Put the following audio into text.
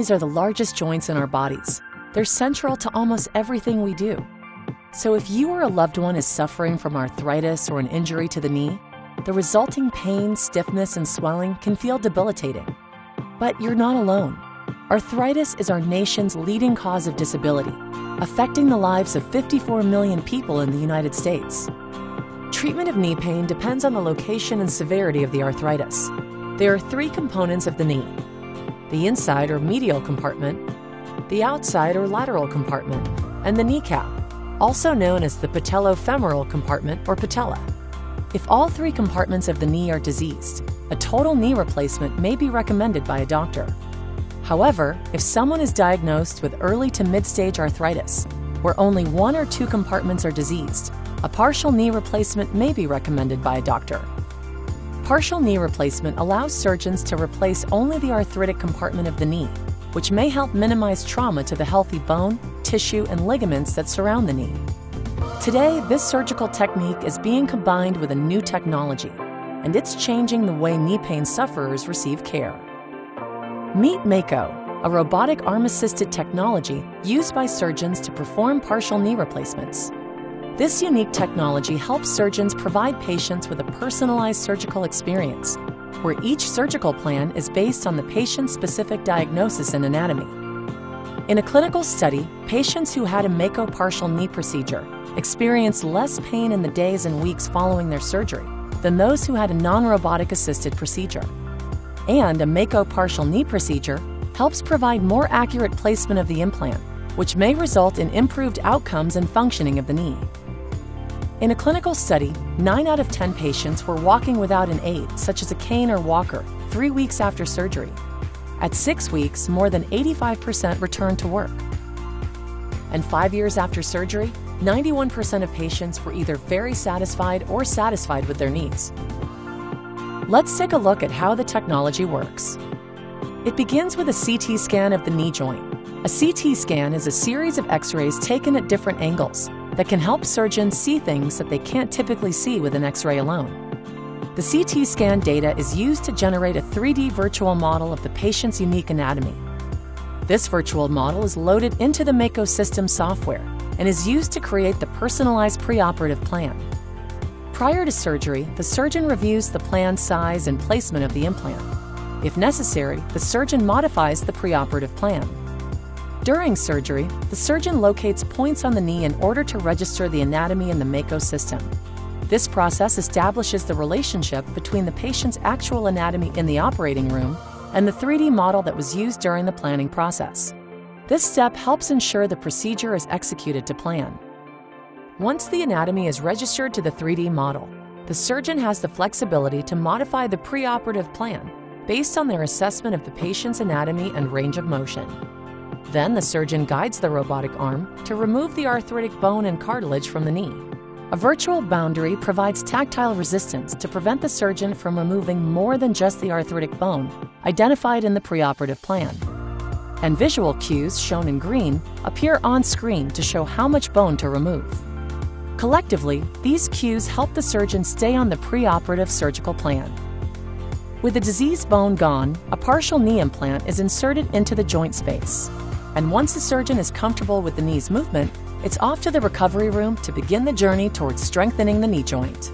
knees are the largest joints in our bodies. They're central to almost everything we do. So if you or a loved one is suffering from arthritis or an injury to the knee, the resulting pain, stiffness, and swelling can feel debilitating. But you're not alone. Arthritis is our nation's leading cause of disability, affecting the lives of 54 million people in the United States. Treatment of knee pain depends on the location and severity of the arthritis. There are three components of the knee the inside or medial compartment, the outside or lateral compartment, and the kneecap, also known as the patellofemoral compartment or patella. If all three compartments of the knee are diseased, a total knee replacement may be recommended by a doctor. However, if someone is diagnosed with early to mid stage arthritis, where only one or two compartments are diseased, a partial knee replacement may be recommended by a doctor. Partial knee replacement allows surgeons to replace only the arthritic compartment of the knee, which may help minimize trauma to the healthy bone, tissue, and ligaments that surround the knee. Today, this surgical technique is being combined with a new technology, and it's changing the way knee pain sufferers receive care. Meet Mako, a robotic arm assisted technology used by surgeons to perform partial knee replacements. This unique technology helps surgeons provide patients with a personalized surgical experience, where each surgical plan is based on the patient's specific diagnosis and anatomy. In a clinical study, patients who had a Mako partial knee procedure experienced less pain in the days and weeks following their surgery than those who had a non robotic assisted procedure. And a Mako partial knee procedure helps provide more accurate placement of the implant, which may result in improved outcomes and functioning of the knee. In a clinical study, 9 out of 10 patients were walking without an aid, such as a cane or walker, three weeks after surgery. At six weeks, more than 85% returned to work. And five years after surgery, 91% of patients were either very satisfied or satisfied with their knees. Let's take a look at how the technology works. It begins with a CT scan of the knee joint. A CT scan is a series of x rays taken at different angles that can help surgeons see things that they can't typically see with an x ray alone. The CT scan data is used to generate a 3D virtual model of the patient's unique anatomy. This virtual model is loaded into the Mako system software and is used to create the personalized preoperative plan. Prior to surgery, the surgeon reviews the plan size and placement of the implant. If necessary, the surgeon modifies the preoperative plan. During surgery, the surgeon locates points on the knee in order to register the anatomy in the Mako system. This process establishes the relationship between the patient's actual anatomy in the operating room and the 3D model that was used during the planning process. This step helps ensure the procedure is executed to plan. Once the anatomy is registered to the 3D model, the surgeon has the flexibility to modify the preoperative plan based on their assessment of the patient's anatomy and range of motion. Then the surgeon guides the robotic arm to remove the arthritic bone and cartilage from the knee. A virtual boundary provides tactile resistance to prevent the surgeon from removing more than just the arthritic bone identified in the preoperative plan. And visual cues, shown in green, appear on screen to show how much bone to remove. Collectively, these cues help the surgeon stay on the preoperative surgical plan. With the diseased bone gone, a partial knee implant is inserted into the joint space. And once the surgeon is comfortable with the knee's movement, it's off to the recovery room to begin the journey towards strengthening the knee joint.